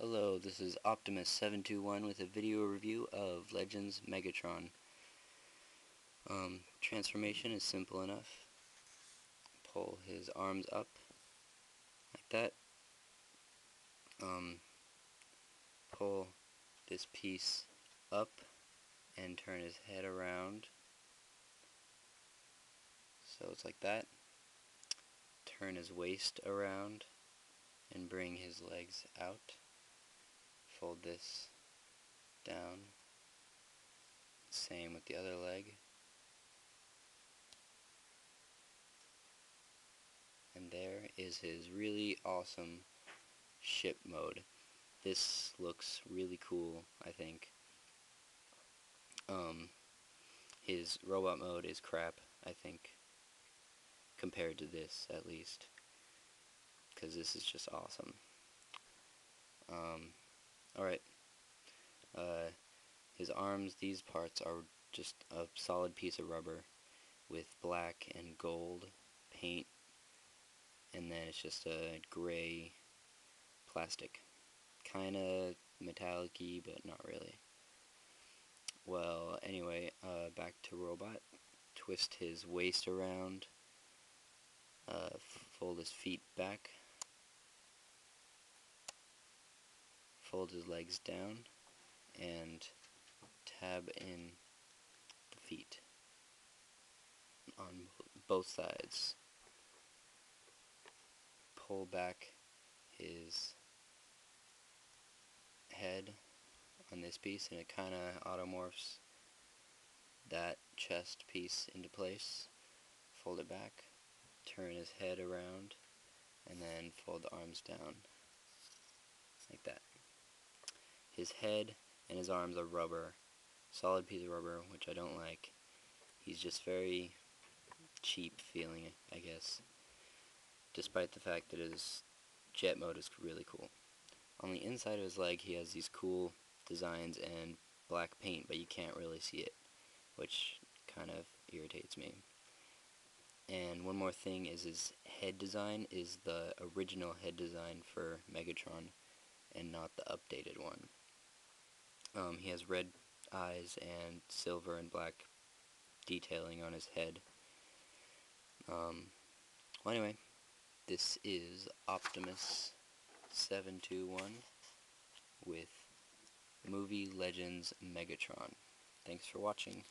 Hello, this is Optimus721 with a video review of Legends Megatron. Um, transformation is simple enough. Pull his arms up, like that. Um, pull this piece up and turn his head around. So it's like that. Turn his waist around and bring his legs out fold this down. Same with the other leg. And there is his really awesome ship mode. This looks really cool, I think. Um, his robot mode is crap, I think, compared to this, at least. Because this is just awesome. Um, Alright. Uh, his arms, these parts are just a solid piece of rubber with black and gold paint and then it's just a gray plastic. Kinda metallic but not really. Well, anyway, uh, back to Robot. Twist his waist around. Uh, fold his feet back. Fold his legs down and tab in the feet on both sides. Pull back his head on this piece and it kind of automorphs that chest piece into place. Fold it back, turn his head around, and then fold the arms down like that. His head and his arms are rubber. Solid piece of rubber, which I don't like. He's just very cheap feeling, I guess. Despite the fact that his jet mode is really cool. On the inside of his leg, he has these cool designs and black paint, but you can't really see it, which kind of irritates me. And one more thing is his head design is the original head design for Megatron and not the updated one. Um, he has red eyes and silver and black detailing on his head. Um, well, anyway, this is Optimus 721 with Movie Legends Megatron. Thanks for watching.